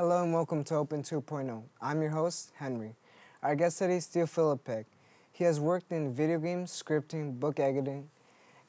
Hello and welcome to Open 2.0. I'm your host, Henry. Our guest today is Steele Filipek. He has worked in video games, scripting, book editing,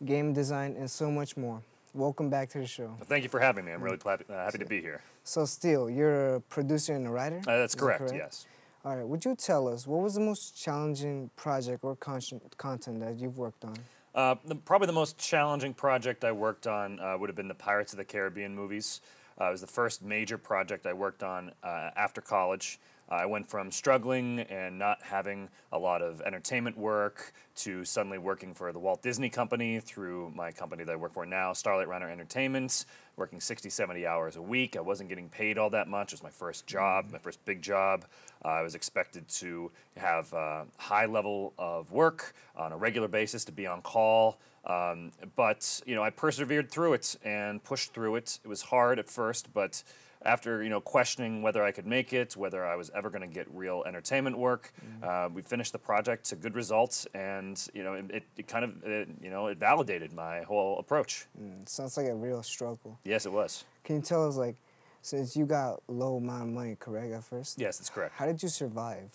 game design, and so much more. Welcome back to the show. Well, thank you for having me. I'm really glad, uh, happy to be here. So, Steele, you're a producer and a writer? Uh, that's Is that correct, yes. All right, would you tell us what was the most challenging project or con- content that you've worked on? Uh, the, probably the most challenging project I worked on uh, would have been the Pirates of the Caribbean movies. Uh, it was the first major project I worked on uh, after college. I went from struggling and not having a lot of entertainment work to suddenly working for the Walt Disney Company through my company that I work for now, Starlight Runner Entertainment, working 60, 70 hours a week. I wasn't getting paid all that much. It was my first job, my first big job. Uh, I was expected to have a high level of work on a regular basis, to be on call. Um, but you know, I persevered through it and pushed through it. It was hard at first, but after you know questioning whether I could make it, whether I was ever going to get real entertainment work, uh, we finished the project to good results, and you know it, it kind of it, you know it validated my whole approach. Mm, sounds like a real struggle. Yes, it was. Can you tell us, like, since you got low amount of money, correct, at first? Yes, that's correct. How did you survive?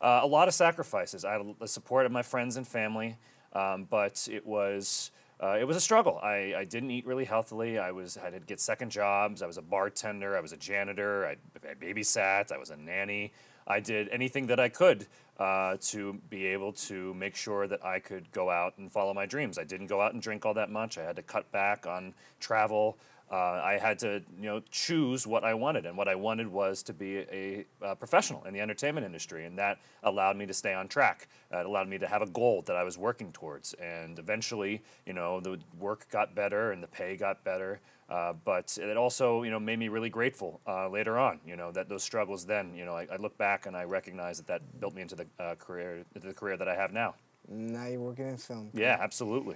Uh, a lot of sacrifices. I had the support of my friends and family, um, but it was uh, it was a struggle. I, I didn't eat really healthily. I was had to get second jobs. I was a bartender. I was a janitor. I, I babysat. I was a nanny. I did anything that I could uh, to be able to make sure that I could go out and follow my dreams. I didn't go out and drink all that much. I had to cut back on travel. Uh, I had to, you know, choose what I wanted, and what I wanted was to be a, a professional in the entertainment industry, and that allowed me to stay on track. Uh, it allowed me to have a goal that I was working towards, and eventually, you know, the work got better and the pay got better. Uh, but it also, you know, made me really grateful uh, later on. You know, that those struggles then, you know, I, I look back and I recognize that that built me into the uh, career, into the career that I have now. Now you're working in film. Yeah, absolutely.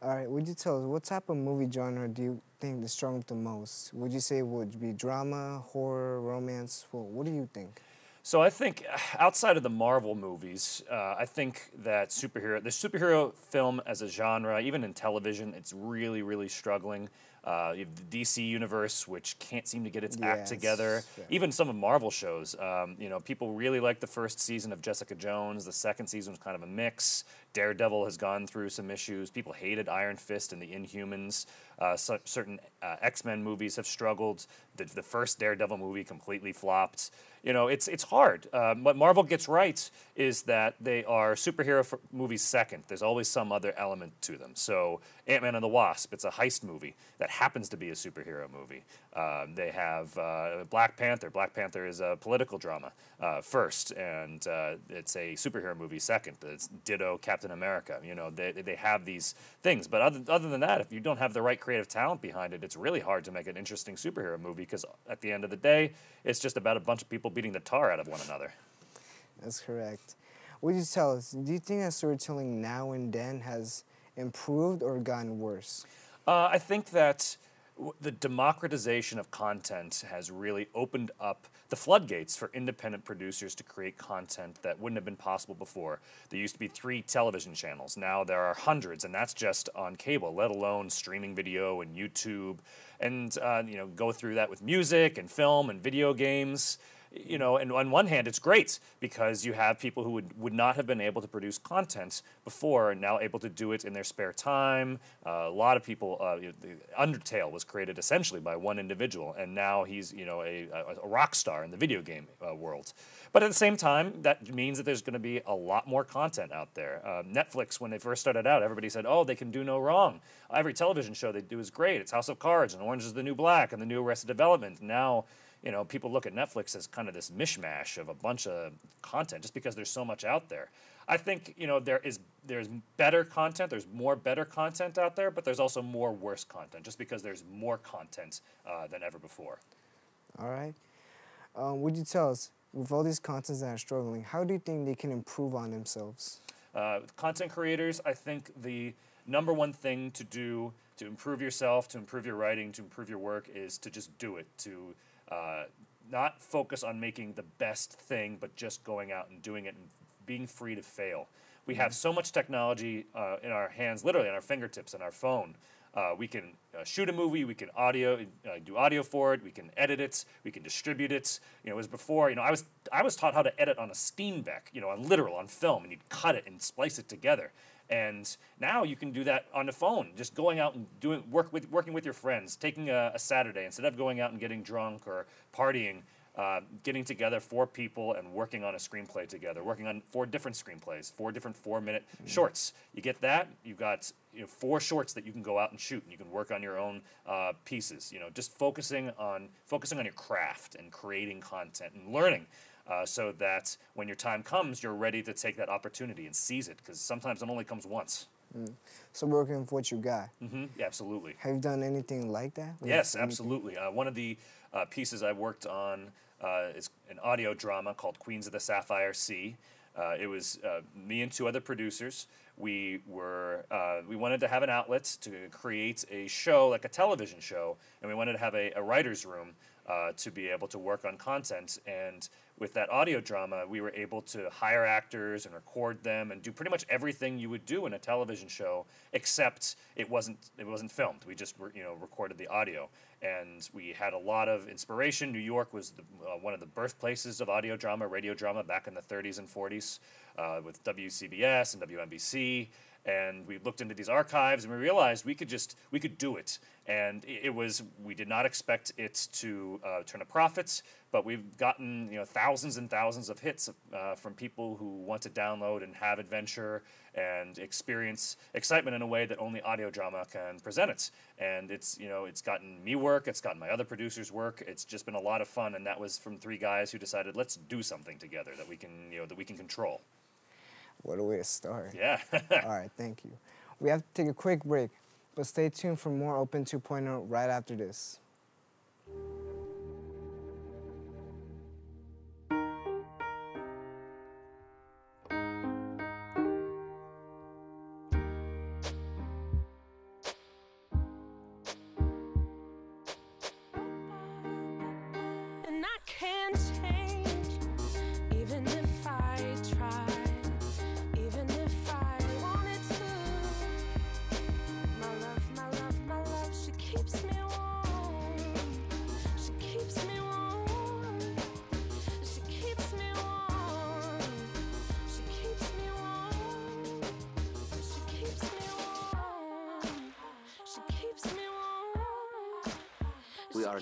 All right, would you tell us what type of movie genre do you think is strong the most? Would you say it would be drama, horror, romance? Well, what do you think? So I think outside of the Marvel movies, uh, I think that superhero, the superhero film as a genre, even in television, it's really, really struggling. Uh, you have the DC universe, which can't seem to get its act together. yeah. Even some of Marvel shows, um, you know, people really like the first season of Jessica Jones. The second season was kind of a mix. Daredevil has gone through some issues. People hated Iron Fist and the Inhumans. Uh, so, certain uh, X Men movies have struggled. The, the first Daredevil movie completely flopped. You know, it's it's hard. Um, what Marvel gets right is that they are superhero f- movies second. There's always some other element to them. So Ant Man and the Wasp, it's a heist movie that happens to be a superhero movie. Um, they have uh, Black Panther. Black Panther is a political drama uh, first, and uh, it's a superhero movie second. It's ditto Captain America. You know, they, they have these things. But other, other than that, if you don't have the right creative talent behind it, it's really hard to make an interesting superhero movie because at the end of the day, it's just about a bunch of people beating the tar out of one another. That's correct. Would you tell us, do you think that storytelling now and then has improved or gotten worse? Uh, I think that the democratization of content has really opened up the floodgates for independent producers to create content that wouldn't have been possible before. There used to be three television channels. Now there are hundreds, and that's just on cable, let alone streaming video and YouTube. And uh, you know, go through that with music and film and video games. You know, and on one hand, it's great because you have people who would, would not have been able to produce content before now able to do it in their spare time. Uh, a lot of people, uh, Undertale was created essentially by one individual, and now he's, you know, a, a, a rock star in the video game uh, world. But at the same time, that means that there's going to be a lot more content out there. Uh, Netflix, when they first started out, everybody said, "Oh, they can do no wrong. Every television show they do is great. It's House of Cards and Orange Is the New Black and the new Arrested Development." Now you know, people look at Netflix as kind of this mishmash of a bunch of content just because there's so much out there. I think you know there is there's better content, there's more better content out there, but there's also more worse content just because there's more content uh, than ever before. All right. Um, would you tell us, with all these contents that are struggling, how do you think they can improve on themselves? Uh, content creators, I think the number one thing to do to improve yourself, to improve your writing, to improve your work is to just do it. To uh, not focus on making the best thing, but just going out and doing it and being free to fail. We have so much technology uh, in our hands, literally on our fingertips, on our phone. Uh, we can uh, shoot a movie, we can audio, uh, do audio for it, we can edit it, we can distribute it. You know, it was before, you know, I was I was taught how to edit on a Steenbeck, you know, on literal, on film, and you'd cut it and splice it together. And now you can do that on the phone, just going out and doing work with working with your friends, taking a, a Saturday instead of going out and getting drunk or partying. Uh, getting together four people and working on a screenplay together, working on four different screenplays, four different four-minute mm-hmm. shorts. You get that, you've got you know, four shorts that you can go out and shoot, and you can work on your own uh, pieces. You know, just focusing on focusing on your craft and creating content and learning uh, so that when your time comes, you're ready to take that opportunity and seize it because sometimes it only comes once. Mm. So working with what you got. Mm-hmm. Yeah, absolutely. Have you done anything like that? Yes, absolutely. Uh, one of the uh, pieces I worked on uh, is an audio drama called Queens of the Sapphire Sea. Uh, it was uh, me and two other producers. We were we wanted to have an outlet to create a show like a television show, and we wanted to have a, a writers' room to be able to work on content and with that audio drama, we were able to hire actors and record them and do pretty much everything you would do in a television show, except it wasn't it wasn't filmed. We just you know recorded the audio, and we had a lot of inspiration. New York was the, uh, one of the birthplaces of audio drama, radio drama back in the 30s and 40s, uh, with WCBS and WNBC and we looked into these archives and we realized we could just we could do it. And it, was we did not expect it to uh, turn a profit but we've gotten you know thousands and thousands of hits uh, from people who want to download and have adventure and experience excitement in a way that only audio drama can present it. And it's you know it's gotten me work it's gotten my other producers work it's just been a lot of fun and that was from three guys who decided let's do something together that we can you know that we can control what a way to start. Yeah. All right, thank you. We have to take a quick break, but stay tuned for more Open 2.0 right after this.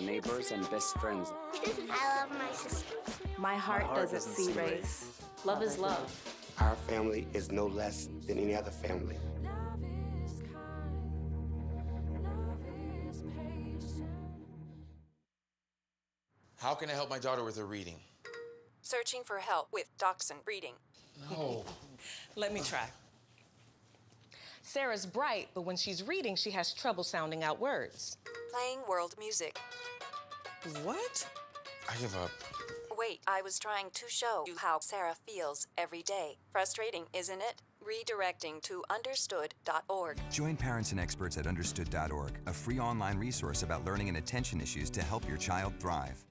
Neighbors and best friends. I love my sister. My heart, my heart doesn't, doesn't, see race. race. Love is love. Our family is no less than any other family. How can I help my daughter with her reading? Searching for help with Dachshund Reading. No. Let me try. Sarah's bright, but when she's reading, she has trouble sounding out words. Playing world music. What? I give up. Wait, I was trying to show you how Sarah feels every day. Frustrating, isn't it? Redirecting to understood.org. Join parents and experts at understood.org, a free online resource about learning and attention issues to help your child thrive.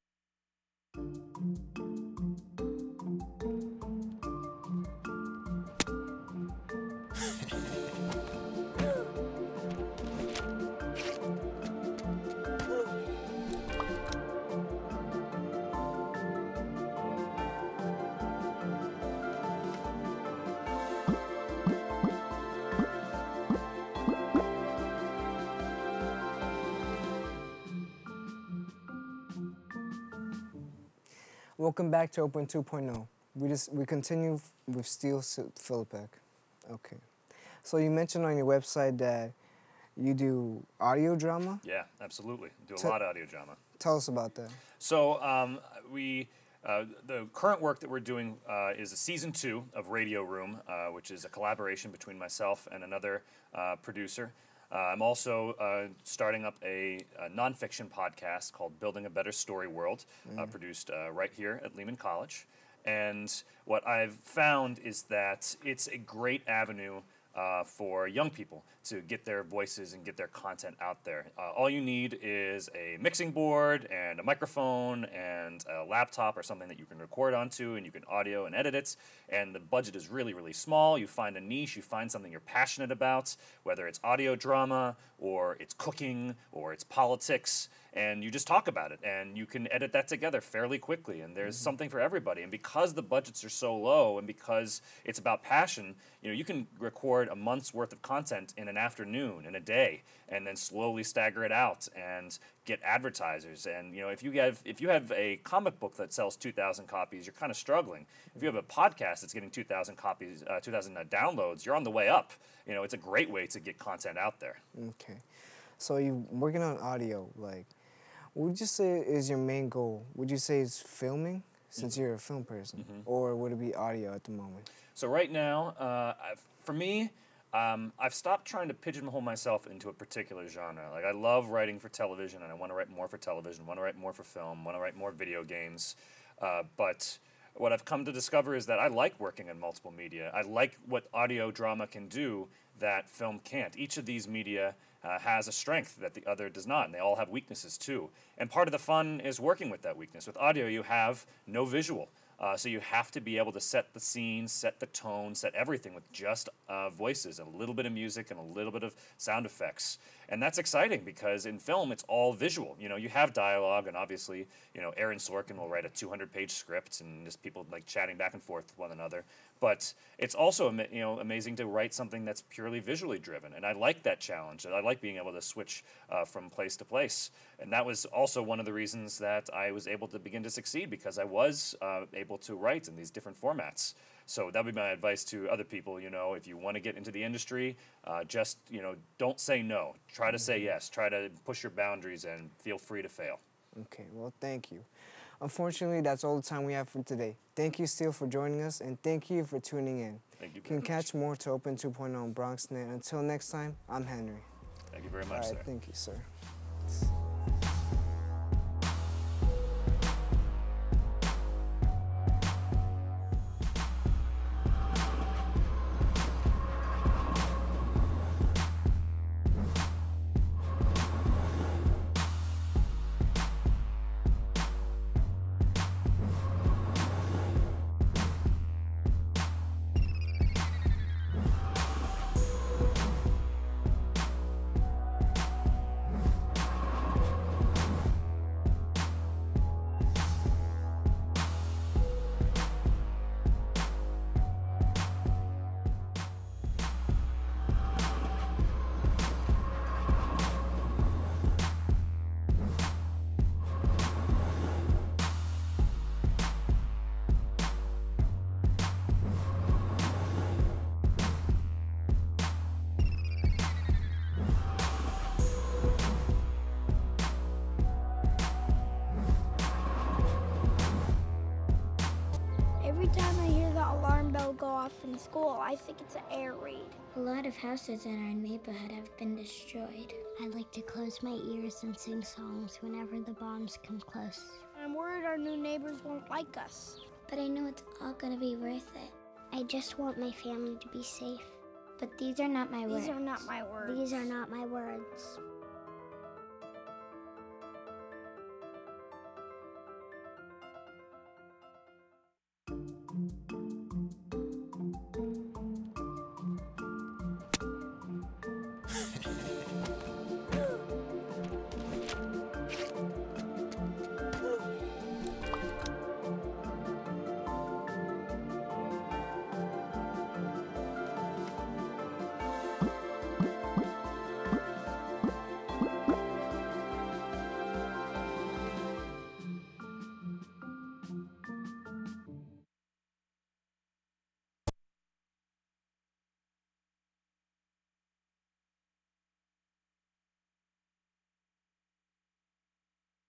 Welcome back to Open 2.0. We just we continue with Steele Filipek. Okay. So you mentioned on your website that you do audio drama. Yeah, absolutely. Do a Te- lot of audio drama. Tell us about that. So um, we, uh, the current work that we're doing uh, is a season two of Radio Room, uh, which is a collaboration between myself and another uh, producer. Uh, I'm also uh, starting up a, a nonfiction podcast called Building a Better Story World, uh, produced uh, right here at Lehman College. And what I've found is that it's a great avenue uh, for young people to get their voices and get their content out there. Uh, all you need is a mixing board and a microphone and a laptop or something that you can record onto and you can audio and edit it. And the budget is really, really small. You find a niche, you find something you're passionate about, whether it's audio drama or it's cooking or it's politics and you just talk about it and you can edit that together fairly quickly and there's something for everybody and because the budgets are so low and because it's about passion you know you can record a month's worth of content in an afternoon in a day and then slowly stagger it out and get advertisers and you know if you have if you have a comic book that sells 2000 copies you're kind of struggling if you have a podcast that's getting 2000 copies uh, 2000 downloads you're on the way up you know it's a great way to get content out there Okay. So you're working on audio, like what would you say is your main goal? Would you say it's filming, since you're a film person, or would it be audio at the moment? So right now, uh, for me, um, I've stopped trying to pigeonhole myself into a particular genre. Like I love writing for television, and I want to write more for television. Want to write more for film. Want to write more video games. Uh, but what I've come to discover is that I like working in multiple media. I like what audio drama can do that film can't. Each of these media uh, has a strength that the other does not, and they all have weaknesses too. And part of the fun is working with that weakness. With audio, you have no visual. Uh, so you have to be able to set the scene, set the tone, set everything with just uh, voices, a little bit of music, and a little bit of sound effects. And that's exciting because in film it's all visual. You know, you have dialogue, and obviously, you know, Aaron Sorkin will write a 200-page script, and just people like chatting back and forth with one another. But it's also you know amazing to write something that's purely visually driven, and I like that challenge. I like being able to switch uh, from place to place. And that was also one of the reasons that I was able to begin to succeed because I was uh, able to write in these different formats. So that would be my advice to other people. You know, if you want to get into the industry, uh, just you know, don't say no. Try to say yes. Try to push your boundaries and feel free to fail. Okay, well, thank you. Unfortunately, that's all the time we have for today. Thank you, Steele, for joining us, and thank you for tuning in. Thank you can catch more to Open 2.0 on BronxNet. Until next time, I'm Henry. Thank you very much, right, sir. thank you, sir. Off in school, I think it's an air raid. A lot of houses in our neighborhood have been destroyed. I like to close my ears and sing songs whenever the bombs come close. I'm worried our new neighbors won't like us. But I know it's all gonna be worth it. I just want my family to be safe. But these are not my words. These are not my words. These are not my words.